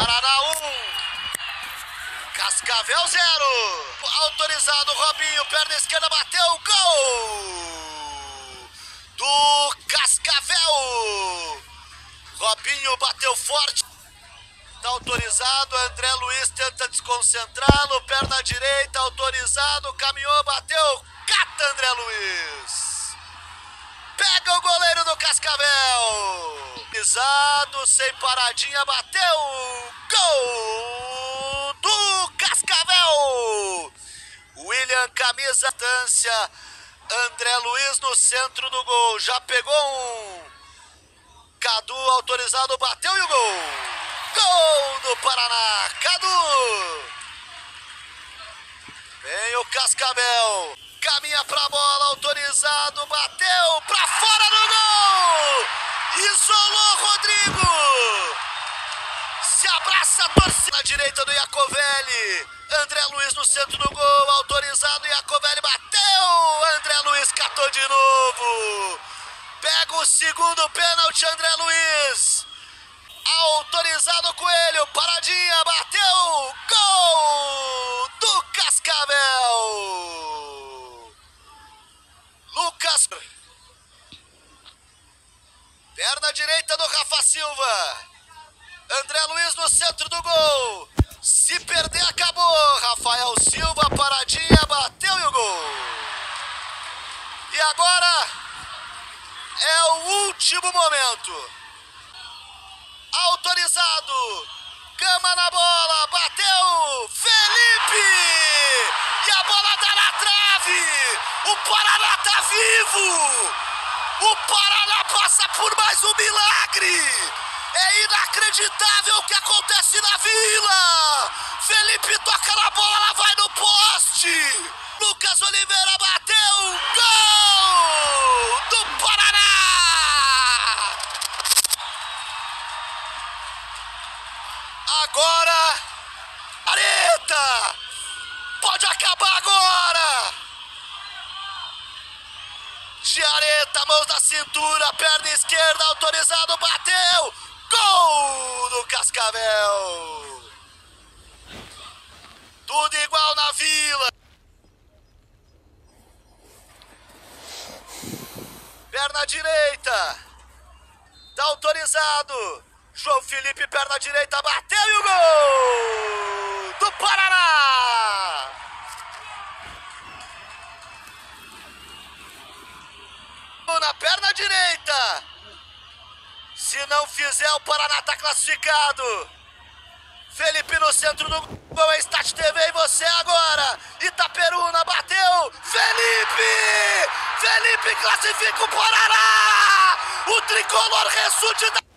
Paraná 1. Um. Cascavel 0. Autorizado Robinho, perna esquerda, bateu. Gol do Cascavel. Robinho bateu forte. Tá autorizado, André Luiz tenta desconcentrá-lo, perna direita, autorizado, caminhou, bateu, cata André Luiz. Pega o gol. Cascavel. Pisado, sem paradinha, bateu, gol do Cascavel. William camisa distância, André Luiz no centro do gol, já pegou um. Cadu autorizado, bateu e o gol. Gol do Paraná, Cadu! Vem o Cascavel, caminha pra bola, autorizado, bateu pra fora do gol! Isolou Rodrigo! Se abraça a torcida na direita do Iacovelli. André Luiz no centro do gol, autorizado, Iacovelli bateu! André Luiz catou de novo! Pega o segundo pênalti, André Luiz! Autorizado Coelho, perna direita do Rafa Silva. André Luiz no centro do gol. Se perder, acabou. Rafael Silva, paradinha, bateu e o gol. E agora é o último momento autorizado. Gama na bola, O Paraná tá vivo. O Paraná passa por mais um milagre. É inacreditável o que acontece na Vila. Felipe toca na bola, ela vai no poste. Lucas Oliveira bateu. Gol do Paraná. Agora, Areta! Pode acabar agora! Giareta, mãos na cintura, perna esquerda, autorizado, bateu! Gol do Cascavel! Tudo igual na vila! Perna direita! Tá autorizado! João Felipe, perna direita, bateu e o gol do Paraná! Perna direita. Se não fizer, o Paraná tá classificado. Felipe no centro do gol, é Stat TV e você agora. Itaperuna bateu. Felipe! Felipe classifica o Paraná! O tricolor ressurge da